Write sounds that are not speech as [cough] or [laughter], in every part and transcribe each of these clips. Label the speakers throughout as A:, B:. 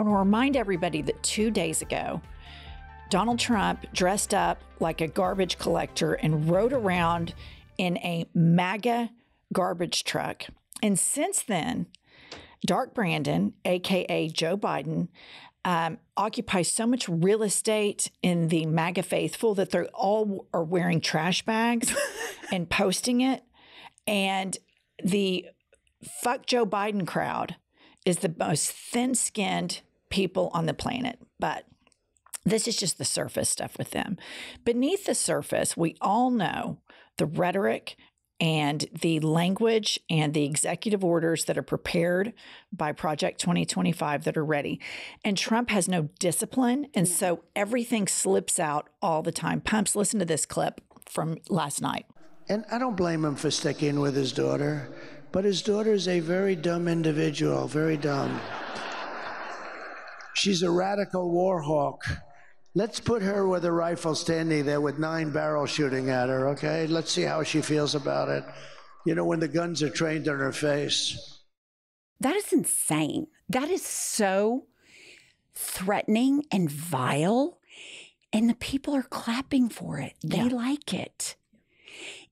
A: I want to remind everybody that two days ago, Donald Trump dressed up like a garbage collector and rode around in a MAGA garbage truck. And since then, Dark Brandon, aka Joe Biden, um, occupies so much real estate in the MAGA faithful that they all are wearing trash bags [laughs] and posting it. And the fuck Joe Biden crowd is the most thin skinned people on the planet. But this is just the surface stuff with them. Beneath the surface, we all know the rhetoric and the language and the executive orders that are prepared by Project 2025 that are ready. And Trump has no discipline. And so everything slips out all the time. Pumps, listen to this clip from last night.
B: And I don't blame him for sticking with his daughter, but his daughter is a very dumb individual, very dumb. She's a radical war hawk. Let's put her with a rifle standing there with nine barrels shooting at her, okay? Let's see how she feels about it. You know, when the guns are trained on her face.
C: That is insane. That is so threatening and vile. And the people are clapping for it. They yeah. like it.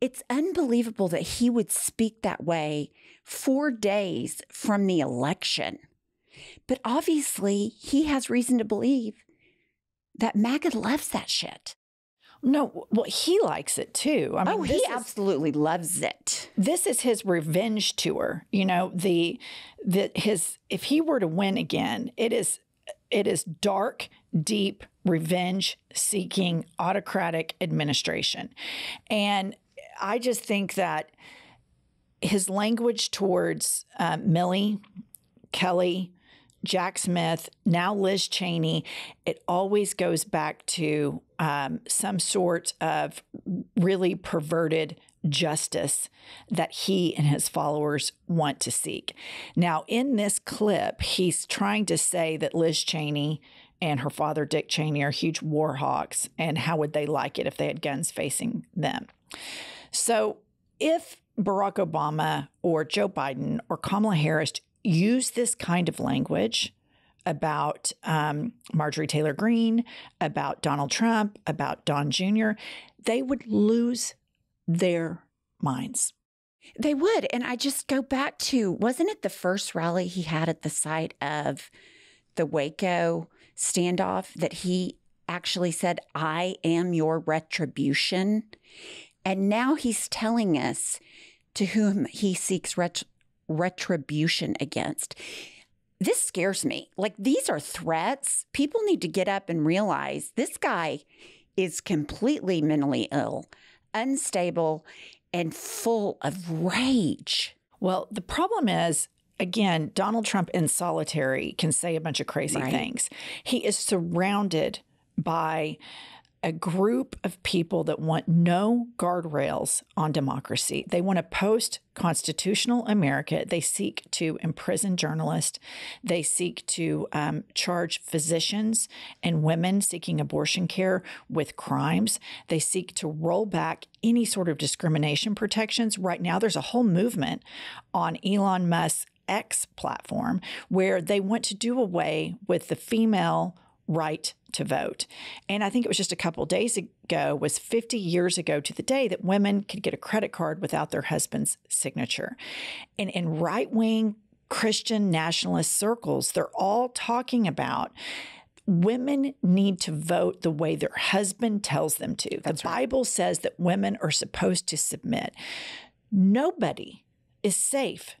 C: It's unbelievable that he would speak that way four days from the election. But obviously, he has reason to believe that MAGA loves that shit.
A: No, well, he likes it too.
C: I mean, oh, he is, absolutely loves it.
A: This is his revenge tour. You know, the the his if he were to win again, it is it is dark, deep revenge seeking autocratic administration. And I just think that his language towards uh, Milley, Kelly, Jack Smith, now Liz Cheney, it always goes back to um, some sort of really perverted justice that he and his followers want to seek. Now, in this clip, he's trying to say that Liz Cheney and her father, Dick Cheney, are huge war hawks, and how would they like it if they had guns facing them? So, if Barack Obama or Joe Biden or Kamala Harris use this kind of language about um, Marjorie Taylor Greene, about Donald Trump, about Don Jr., they would lose their minds.
C: They would. And I just go back to wasn't it the first rally he had at the site of the Waco standoff that he actually said, I am your retribution? And now he's telling us to whom he seeks ret- retribution against. This scares me. Like, these are threats. People need to get up and realize this guy is completely mentally ill, unstable, and full of rage.
A: Well, the problem is, again, Donald Trump in solitary can say a bunch of crazy right. things. He is surrounded by a group of people that want no guardrails on democracy. They want a post constitutional America. They seek to imprison journalists. They seek to um, charge physicians and women seeking abortion care with crimes. They seek to roll back any sort of discrimination protections. Right now, there's a whole movement on Elon Musk's X platform where they want to do away with the female right to vote. And I think it was just a couple days ago, was 50 years ago to the day that women could get a credit card without their husband's signature. And in right wing Christian nationalist circles, they're all talking about women need to vote the way their husband tells them to. That's the right. Bible says that women are supposed to submit. Nobody is safe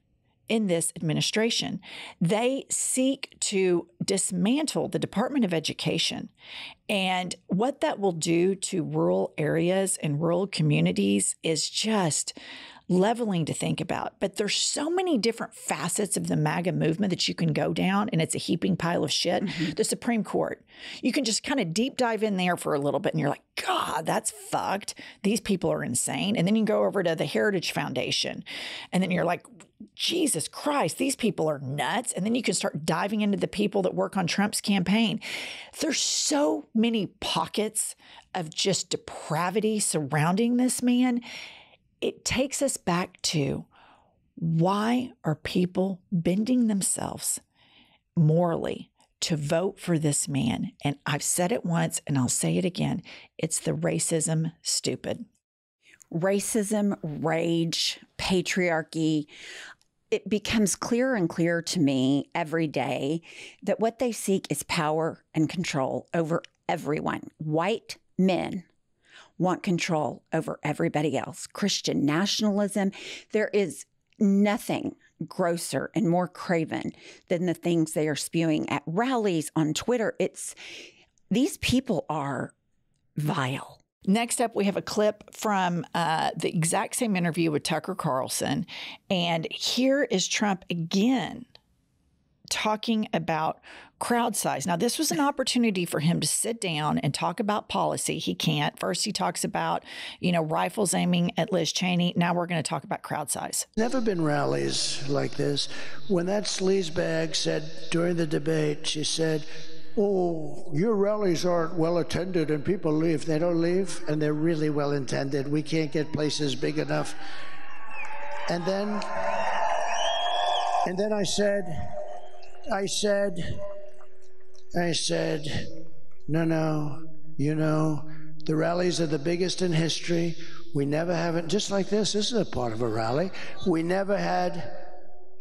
A: in this administration. They seek to dismantle the Department of Education. And what that will do to rural areas and rural communities is just leveling to think about. But there's so many different facets of the MAGA movement that you can go down, and it's a heaping pile of shit. Mm-hmm. The Supreme Court, you can just kind of deep dive in there for a little bit, and you're like, God, that's fucked. These people are insane. And then you go over to the Heritage Foundation, and then you're like, Jesus Christ, these people are nuts. And then you can start diving into the people that work on Trump's campaign. There's so many pockets of just depravity surrounding this man it takes us back to why are people bending themselves morally to vote for this man. And I've said it once and I'll say it again it's the racism stupid.
C: Racism, rage, patriarchy. It becomes clearer and clearer to me every day that what they seek is power and control over everyone. White men want control over everybody else. Christian nationalism. There is nothing grosser and more craven than the things they are spewing at rallies on Twitter. It's these people are vile.
A: Next up, we have a clip from uh, the exact same interview with Tucker Carlson. And here is Trump again talking about crowd size. Now, this was an opportunity for him to sit down and talk about policy. He can't. First, he talks about, you know, rifles aiming at Liz Cheney. Now we're going to talk about crowd size.
B: Never been rallies like this. When that sleazebag said during the debate, she said, Oh, your rallies aren't well attended and people leave. They don't leave, and they're really well intended. We can't get places big enough. And then, and then I said, I said, I said, no, no, you know, the rallies are the biggest in history. We never have it, just like this, this is a part of a rally. We never had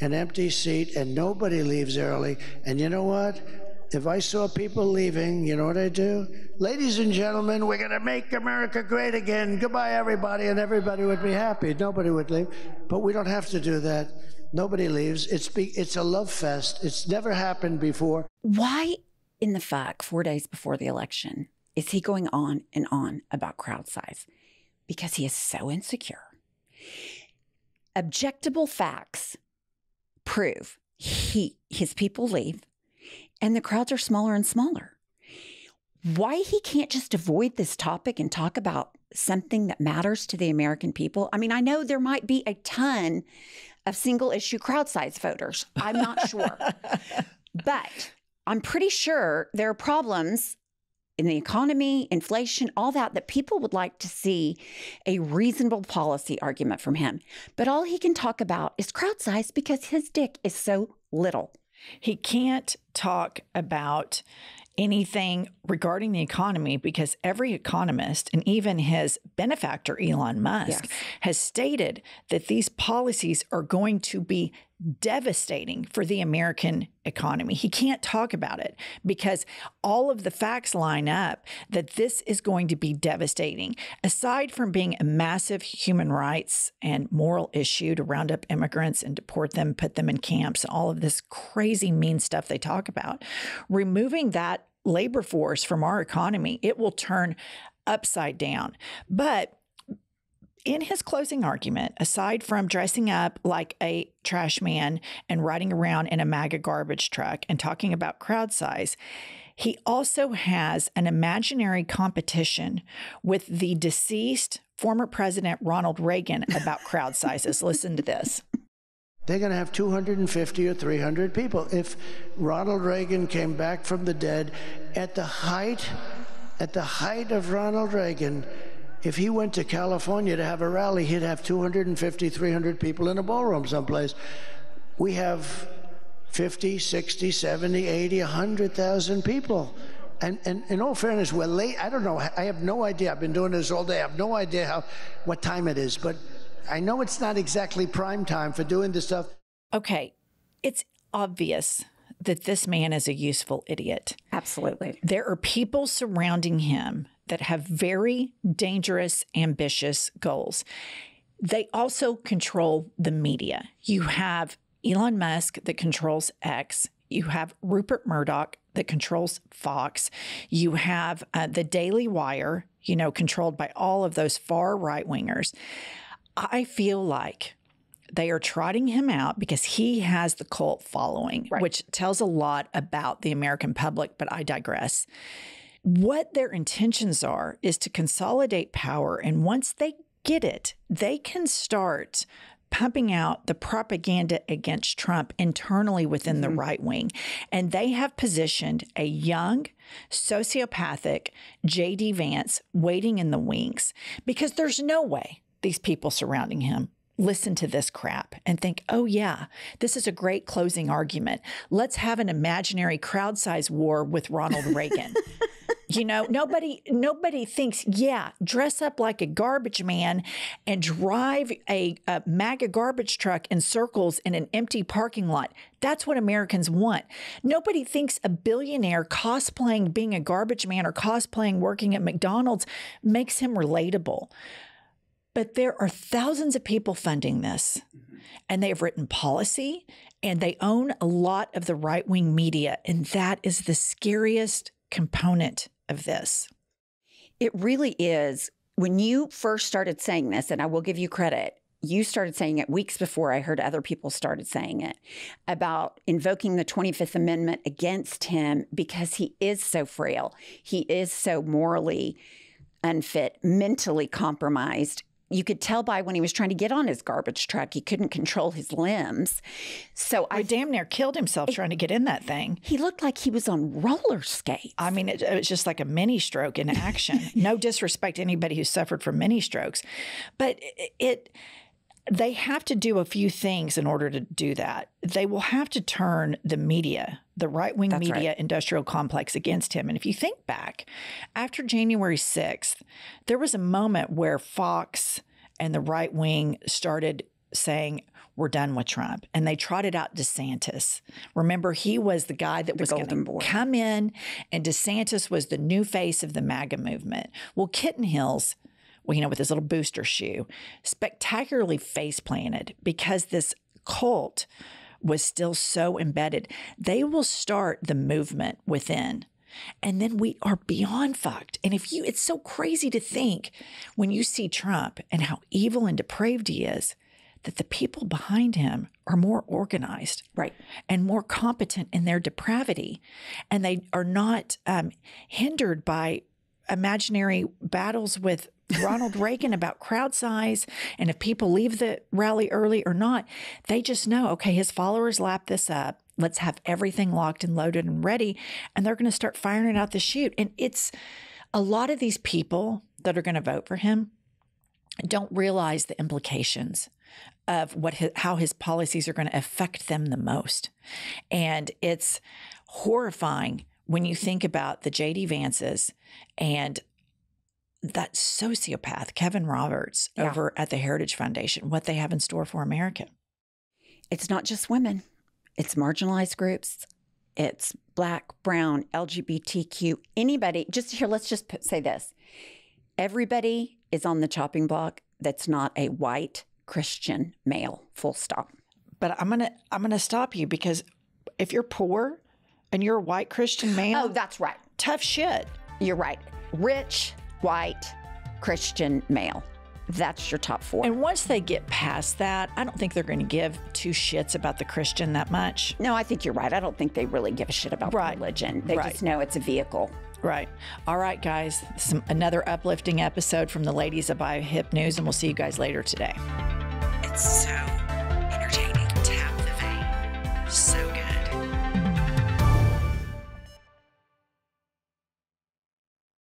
B: an empty seat and nobody leaves early. And you know what? If I saw people leaving, you know what I'd do? Ladies and gentlemen, we're going to make America great again. Goodbye, everybody. And everybody would be happy. Nobody would leave. But we don't have to do that. Nobody leaves. It's be, it's a love fest. It's never happened before.
C: Why in the fuck, four days before the election, is he going on and on about crowd size? Because he is so insecure. Objectable facts prove he his people leave and the crowds are smaller and smaller. Why he can't just avoid this topic and talk about something that matters to the American people? I mean, I know there might be a ton of single issue crowd size voters. I'm not sure. [laughs] but I'm pretty sure there are problems in the economy, inflation, all that, that people would like to see a reasonable policy argument from him. But all he can talk about is crowd size because his dick is so little.
A: He can't talk about anything regarding the economy because every economist and even his benefactor, Elon Musk, yes. has stated that these policies are going to be devastating for the American economy. He can't talk about it because all of the facts line up that this is going to be devastating. Aside from being a massive human rights and moral issue to round up immigrants and deport them, put them in camps, all of this crazy mean stuff they talk about, removing that labor force from our economy, it will turn upside down. But in his closing argument, aside from dressing up like a trash man and riding around in a MAGA garbage truck and talking about crowd size, he also has an imaginary competition with the deceased former President Ronald Reagan about [laughs] crowd sizes. Listen to this.
B: They're going to have 250 or 300 people. If Ronald Reagan came back from the dead at the height, at the height of Ronald Reagan, if he went to California to have a rally, he'd have 250, 300 people in a ballroom someplace. We have 50, 60, 70, 80, 100,000 people. And, and in all fairness, we're late. I don't know. I have no idea. I've been doing this all day. I have no idea how, what time it is. But I know it's not exactly prime time for doing this stuff.
A: Okay. It's obvious that this man is a useful idiot.
C: Absolutely.
A: There are people surrounding him that have very dangerous, ambitious goals. They also control the media. You have Elon Musk that controls X. You have Rupert Murdoch that controls Fox. You have uh, the Daily Wire, you know, controlled by all of those far right wingers. I feel like they are trotting him out because he has the cult following, right. which tells a lot about the American public, but I digress. What their intentions are is to consolidate power. And once they get it, they can start pumping out the propaganda against Trump internally within mm-hmm. the right wing. And they have positioned a young, sociopathic J.D. Vance waiting in the wings because there's no way these people surrounding him listen to this crap and think, oh, yeah, this is a great closing argument. Let's have an imaginary crowd size war with Ronald Reagan. [laughs] you know, nobody nobody thinks, yeah, dress up like a garbage man and drive a, a MAGA garbage truck in circles in an empty parking lot. That's what Americans want. Nobody thinks a billionaire cosplaying being a garbage man or cosplaying working at McDonald's makes him relatable. But there are thousands of people funding this, mm-hmm. and they have written policy and they own a lot of the right wing media. And that is the scariest component of this.
C: It really is. When you first started saying this, and I will give you credit, you started saying it weeks before I heard other people started saying it about invoking the 25th Amendment against him because he is so frail. He is so morally unfit, mentally compromised you could tell by when he was trying to get on his garbage truck, he couldn't control his limbs. So
A: I damn near killed himself it, trying to get in that thing.
C: He looked like he was on roller skates.
A: I mean, it, it was just like a mini stroke in action. [laughs] no disrespect to anybody who suffered from mini strokes, but it, it they have to do a few things in order to do that. They will have to turn the media, the right wing media right. industrial complex against him. And if you think back, after January 6th, there was a moment where Fox and the right wing started saying, we're done with Trump. And they trotted out DeSantis. Remember, he was the guy that the was going to come in, and DeSantis was the new face of the MAGA movement. Well, Kitten Heels you know, with his little booster shoe, spectacularly face planted because this cult was still so embedded. They will start the movement within. And then we are beyond fucked. And if you, it's so crazy to think when you see Trump and how evil and depraved he is, that the people behind him are more organized,
C: right,
A: and more competent in their depravity, and they are not um, hindered by imaginary battles with Ronald Reagan about crowd size and if people leave the rally early or not. They just know, okay, his followers lap this up. Let's have everything locked and loaded and ready. And they're going to start firing it out the chute. And it's a lot of these people that are going to vote for him don't realize the implications of what his, how his policies are going to affect them the most. And it's horrifying when you think about the JD Vances and that sociopath, Kevin Roberts, yeah. over at the Heritage Foundation, what they have in store for America.
C: It's not just women, it's marginalized groups, it's black, brown, LGBTQ, anybody. Just here, let's just put, say this everybody is on the chopping block that's not a white Christian male, full stop.
A: But I'm gonna I'm gonna stop you because if you're poor and you're a white Christian oh, male,
C: oh, that's right,
A: tough shit.
C: You're right. Rich, white, Christian male. That's your top four.
A: And once they get past that, I don't think they're going to give two shits about the Christian that much.
C: No, I think you're right. I don't think they really give a shit about right. religion. They right. just know it's a vehicle.
A: Right. All right, guys. Some, another uplifting episode from the ladies of IHIP News, and we'll see you guys later today. It's so